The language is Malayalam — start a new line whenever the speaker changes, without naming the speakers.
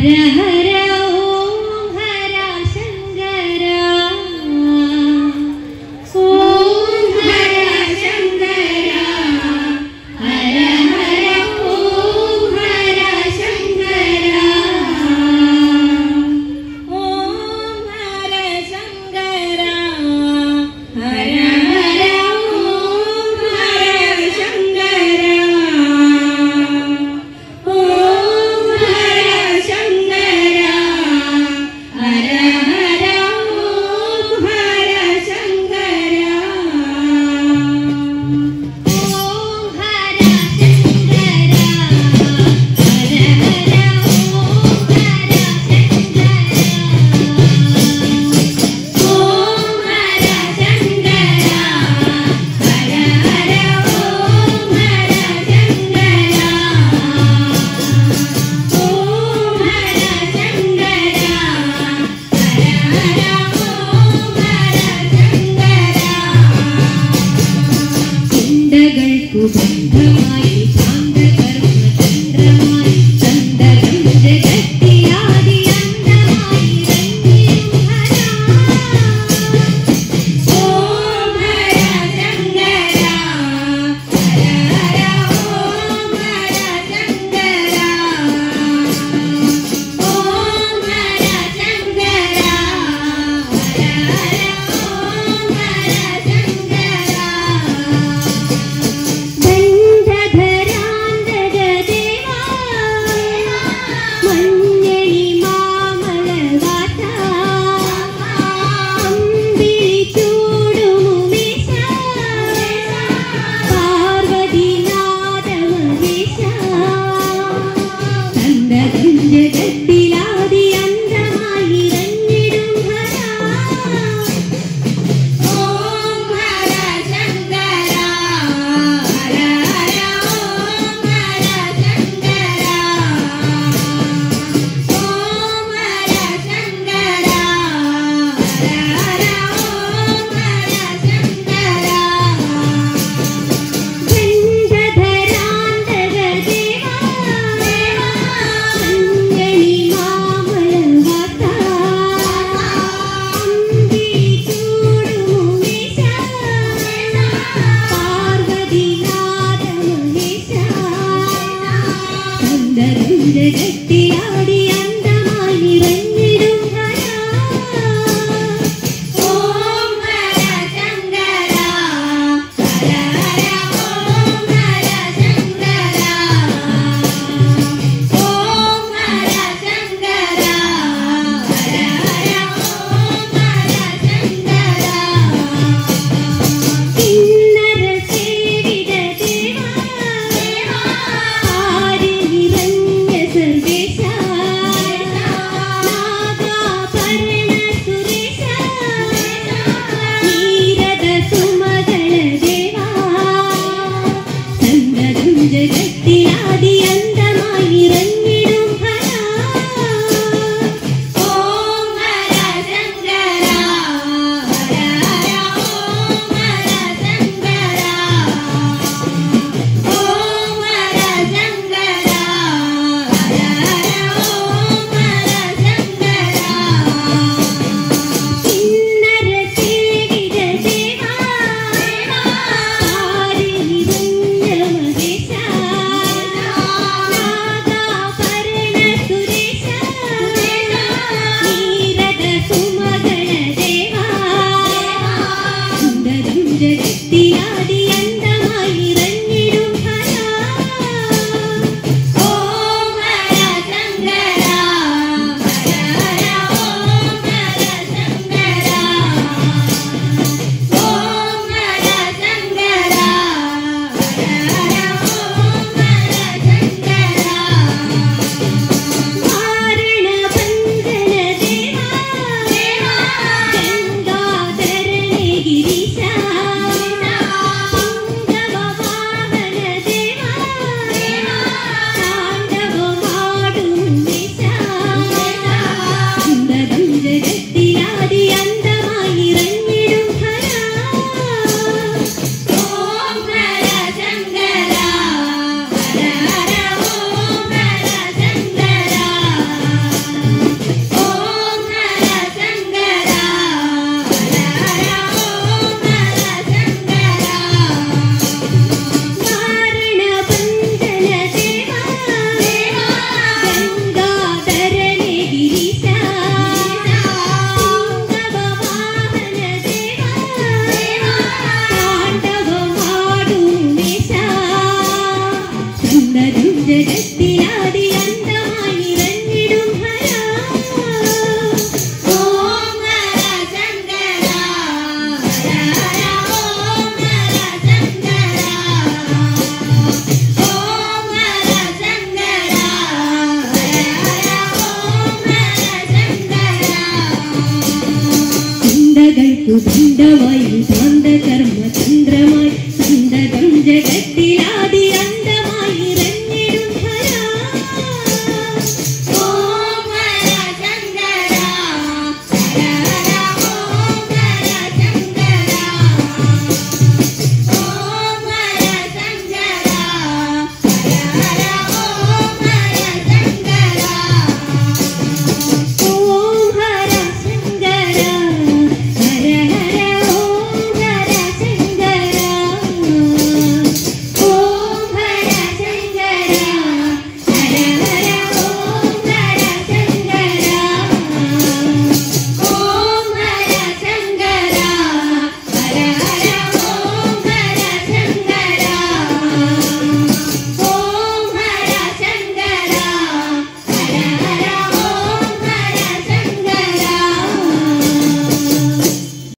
हर हर കടൽക്കു ദണ്ഡമായി ശാന്തകർമ്മ ചന്ദ്രമായി ചന്ദ്രകം ജഗത്തിൽ